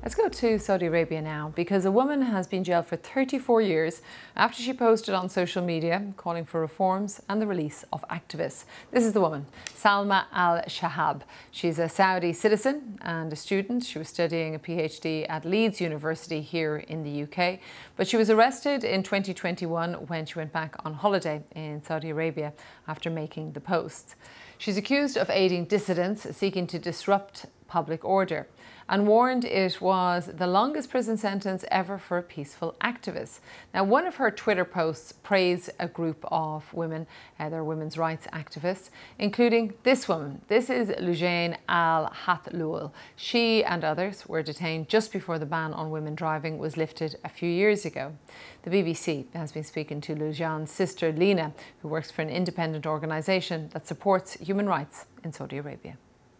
Let's go to Saudi Arabia now because a woman has been jailed for 34 years after she posted on social media calling for reforms and the release of activists. This is the woman, Salma Al Shehab. She's a Saudi citizen and a student. She was studying a PhD at Leeds University here in the UK, but she was arrested in 2021 when she went back on holiday in Saudi Arabia after making the posts. She's accused of aiding dissidents seeking to disrupt public order and warned it was the longest prison sentence ever for a peaceful activist. Now, one of her Twitter posts praised a group of women, uh, women's rights activists, including this woman. This is Loujain Al Hathloul. She and others were detained just before the ban on women driving was lifted a few years ago. The BBC has been speaking to Loujain's sister Lina, who works for an independent organisation that supports human rights in Saudi Arabia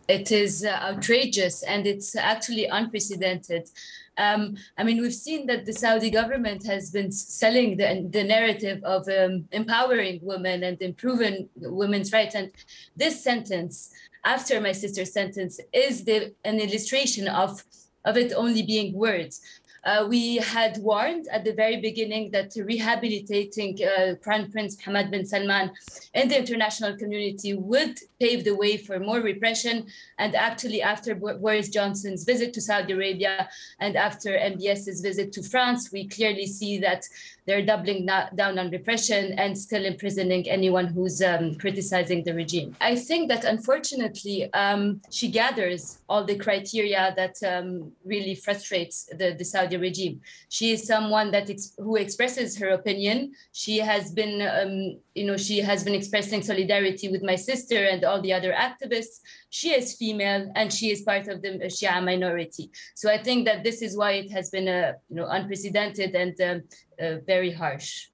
it is uh, outrageous and it's actually unprecedented. Um, I mean, we've seen that the Saudi government has been selling the, the narrative of um, empowering women and improving women's rights. And this sentence, after my sister's sentence, is the, an illustration of, of it only being words. Uh, we had warned at the very beginning that rehabilitating uh, Crown Prince Mohammed bin Salman in the international community would pave the way for more repression. And actually, after Boris Johnson's visit to Saudi Arabia and after MBS's visit to France, we clearly see that they're doubling down on repression and still imprisoning anyone who's um, criticizing the regime. I think that unfortunately, um, she gathers all the criteria that um, really frustrates the, the Saudi regime. She is someone that ex- who expresses her opinion. She has been, um, you know, she has been expressing solidarity with my sister and all the other activists. She is female and she is part of the Shia minority. So I think that this is why it has been a, you know, unprecedented and um, uh, very harsh.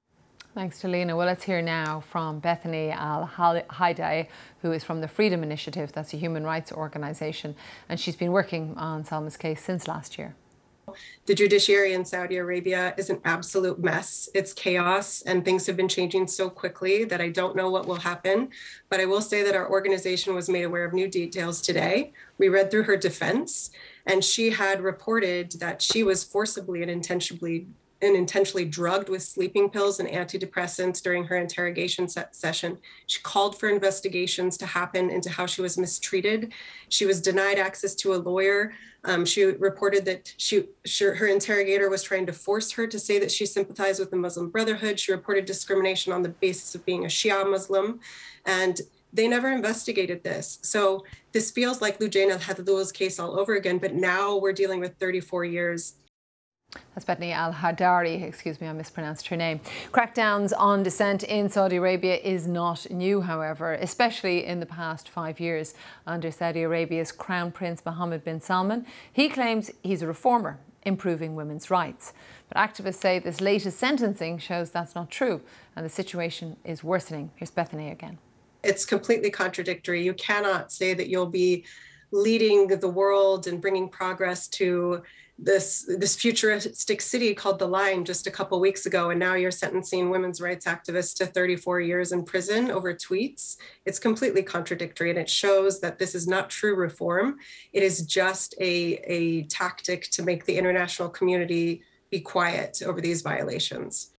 Thanks to Lina. Well, let's hear now from Bethany Al Haidai, who is from the Freedom Initiative. That's a human rights organisation, and she's been working on Salma's case since last year. The judiciary in Saudi Arabia is an absolute mess. It's chaos, and things have been changing so quickly that I don't know what will happen. But I will say that our organization was made aware of new details today. We read through her defense, and she had reported that she was forcibly and intentionally and intentionally drugged with sleeping pills and antidepressants during her interrogation se- session. She called for investigations to happen into how she was mistreated. She was denied access to a lawyer. Um, she reported that she, she, her interrogator was trying to force her to say that she sympathized with the Muslim Brotherhood. She reported discrimination on the basis of being a Shia Muslim. And they never investigated this. So this feels like Loujain al case all over again, but now we're dealing with 34 years that's Bethany Al Haidari, excuse me, I mispronounced her name. Crackdowns on dissent in Saudi Arabia is not new, however, especially in the past five years under Saudi Arabia's Crown Prince Mohammed bin Salman. He claims he's a reformer, improving women's rights. But activists say this latest sentencing shows that's not true and the situation is worsening. Here's Bethany again. It's completely contradictory. You cannot say that you'll be leading the world and bringing progress to this this futuristic city called the line just a couple weeks ago. And now you're sentencing women's rights activists to 34 years in prison over tweets. It's completely contradictory and it shows that this is not true reform. It is just a, a tactic to make the international community be quiet over these violations